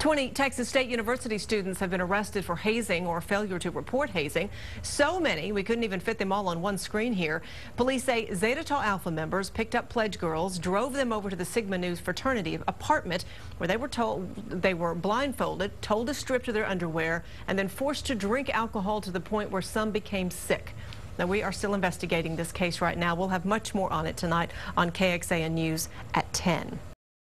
20 Texas State University students have been arrested for hazing or failure to report hazing. So many, we couldn't even fit them all on one screen here. Police say Zeta Tau Alpha members picked up pledge girls, drove them over to the Sigma Nu fraternity apartment where they were told they were blindfolded, told to strip to their underwear, and then forced to drink alcohol to the point where some became sick. Now, we are still investigating this case right now. We'll have much more on it tonight on KXAN News at 10.